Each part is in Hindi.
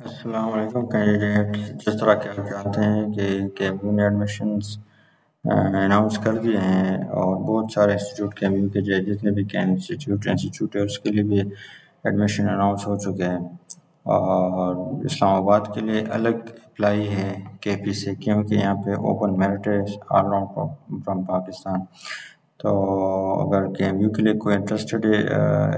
कैंडिडेट जिस तरह के आप जानते हैं कि के ने एडमिशन्स अनाउंस कर दिए हैं और बहुत सारे इंस्टीट्यूट के के जो जितने भी कैम इंस्टीट्यूट इंस्टीट्यूट है उसके लिए भी एडमिशन अनाउंस हो चुके हैं। और इस्लामाबाद के लिए अलग अप्लाई है के पी से क्योंकि यहाँ पे ओपन मेरिट है ऑल फ्रॉम पाकिस्तान तो अगर के एम यू के लिए कोई इंटरेस्टेड है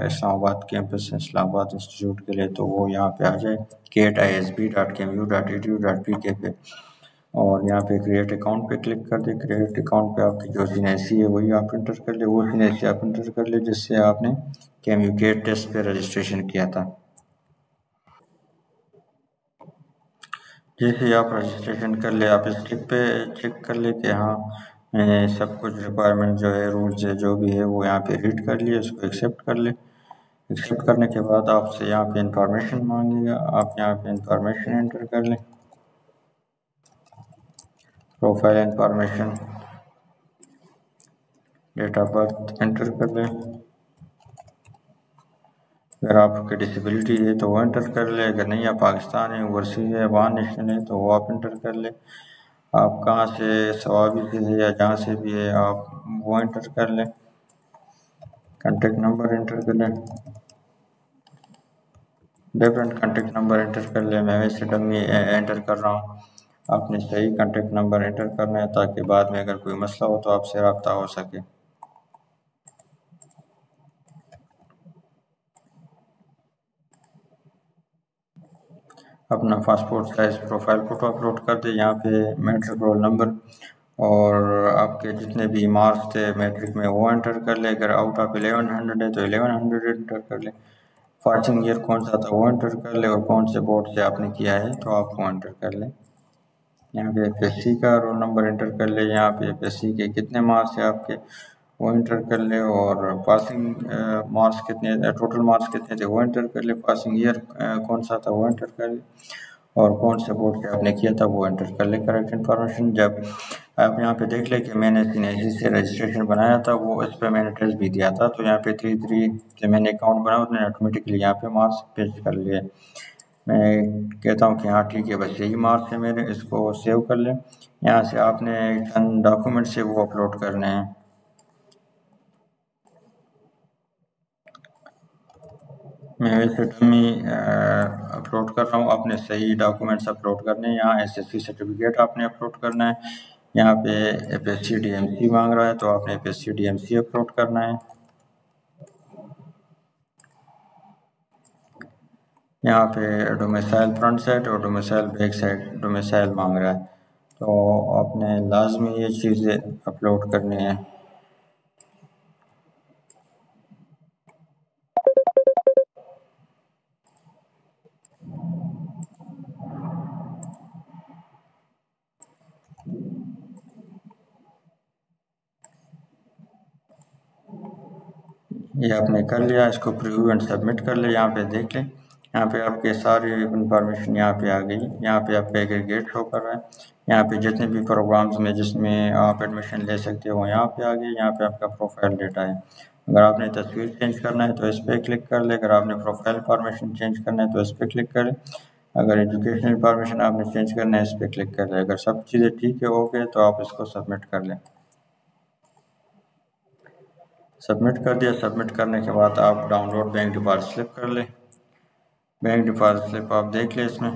इस्लामाबाद कैंपस इस्लामाबाद इंस्टीट्यूट के लिए तो वो यहाँ पे आ जाए। CAT I S B dot K M U dot E D U dot P K पे। और यहाँ पे क्रिएट अकाउंट पे क्लिक कर दे। क्रिएट अकाउंट पे आपकी जो सी है, वही आप इंटर कर ले। वो सी आप इंटर कर ले, जिससे आपने K M U CAT test पे रजिस्ट्रेशन किया था। जैसे आप रजिस्ट्रेशन कर ले, आप इस क्लिक पे चेक कर ले कि हाँ सब कुछ रिक्वायरमेंट जो है रूल्स है, जो भी है, वो यहाँ पे रीड कर लिए, उसको एक्सेप्ट कर ले। एक्सेप्ट करने के बाद आपसे यहाँ पे इंफॉर्मेशन मांगेगा, आप यहाँ पे इंफॉर्मेशन एंटर कर लें। Profile information date of birth enter कर लें। अगर आपकी डिसेबिलिटी है तो वो एंटर कर ले, अगर नहीं, आप पाकिस्तान है ओवरसीज है वहाँ नेशनल है तो वो आप एंटर कर ले। आप कहाँ से, सवाबी से है या जहाँ से भी है, आप वो एंटर कर लें। कॉन्टेक्ट नंबर इंटर कर लें। डिफरेंट कॉन्टेक्ट नंबर इंटर कर लें। मैं वैसे डमी एंटर कर रहा हूँ। आपने सही कॉन्टेक्ट नंबर इंटर करना है ताकि बाद में अगर कोई मसला हो तो आपसे रबता हो सके। अपना passport size profile photo upload कर दे, यहाँ पे मैट्रिक रोल नंबर और आपके जितने भी मार्क्स थे मैट्रिक में वो एंटर कर ले। अगर आउट ऑफ़ एलेवन हंड्रेड है तो एलेवन हंड्रेड एंटर कर ले। पासिंग ईयर कौन सा था, वो एंटर कर ले और कौन से बोर्ड से आपने किया है तो आप वो एंटर कर ले। यहाँ पे एफ़ का रोल नंबर एंटर कर ले। यहाँ पे एफ़ के कितने मार्क्स है आपके? वो एंटर कर ले और पासिंग मार्क्स कितने टोटल मार्क्स कितने थे वो एंटर कर ले। पासिंग ईयर कौन सा था वो एंटर कर ले। और कौन से बोर्ड से आपने किया था वो एंटर कर ले। करेक्ट इन्फॉर्मेशन जब आप यहाँ पे देख ले कि मैंने सीनेसी से रजिस्ट्रेशन बनाया था, वो इस पर मैंने टेस्ट भी दिया था। तो यहाँ पे थ्री थ्री से मैंने अकाउंट बनाया, उसने ऑटोमेटिकली यहाँ पे मार्क्स पेश कर लिए। मैं कहता हूँ कि हाँ ठीक है, बस यही मार्क्स है मेरे, इसको सेव कर लें। यहाँ से आपने चंद डॉक्यूमेंट से वो अपलोड करने हैं। मैं वैसे डमी अपलोड कर रहा हूँ। आपने सही डॉक्यूमेंट्स अपलोड करने हैं। यहाँ एसएससी सर्टिफिकेट आपने अपलोड करना है। यहाँ पे F S C D M C मांग रहा है तो आपने F S C D M C upload करना है। यहाँ पे डोमिसाइल फ्रंट साइड और डोमिसाइल बैक साइड डोमिसाइल मांग रहा है। तो आपने लाजमी ये चीज़ें अपलोड करनी है। ये आपने कर लिया, इसको प्रीव्यू एंड सबमिट कर ले यहाँ पे देख लें। यहाँ पे आपके सारी इंफॉर्मेशन यहाँ पे आ गई। यहाँ पे आपका एग्रीगेट शो कर रहा है। यहाँ पे जितने भी प्रोग्राम्स में, जिसमें आप एडमिशन ले सकते हो, यहाँ पे आ गए यहाँ पे आपका प्रोफ़ाइल डेटा है। अगर आपने तस्वीर चेंज करना है तो इस पर क्लिक कर ले। अगर आपने प्रोफ़ाइल इंफॉर्मेशन चेंज करना है तो इस पर क्लिक करें। अगर एजुकेशन इंफॉर्मेशन आपने चेंज करना है, इस पर क्लिक कर ले। अगर सब चीज़ें ठीक है ओके तो आप इसको सबमिट कर लें। सबमिट कर दिया। सबमिट करने के बाद आप डाउनलोड बैंक डिपॉजिट स्लिप कर लें। बैंक डिपॉजिट स्लिप आप देख लें इसमें।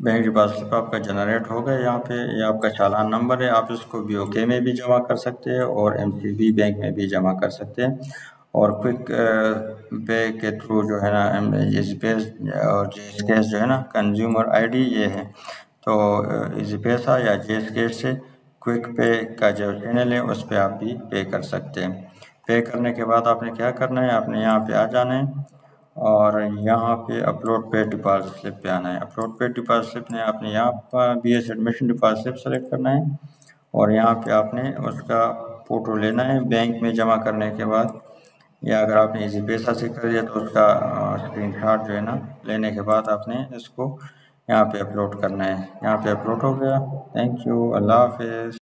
बैंक डिपॉजिट स्लिप आपका जनरेट हो गया यहाँ पे। ये आपका चालान नंबर है। आप इसको बी में भी जमा कर सकते हैं और एमसीबी बैंक में भी जमा कर सकते हैं। और क्विक पे के थ्रू जो है ना इजी पेस और जी केस जो है ना कंज्यूमर आईडी ये है। तो इजी पैसा या जी से क्विक पे का जो चैनल है, उस पर आप भी पे कर सकते हैं। पे करने के बाद आपने क्या करना है, आपने यहाँ पे आ जाना है और यहाँ पे अपलोड पे डिपॉजिट स्लिप पे आना है। अपलोड पे डिपॉजिट स्लिप ने आपने यहाँ पर B S admission deposit slip select करना है और यहाँ पे आपने उसका फ़ोटो लेना है बैंक में जमा करने के बाद या अगर आपने इसी पैसा से कर दिया तो उसका स्क्रीनशॉट जो है ना, लेने के बाद आपने इसको यहाँ पे अपलोड करना है। यहाँ पे अपलोड हो गया। थैंक यू अल्लाह हाफिज़।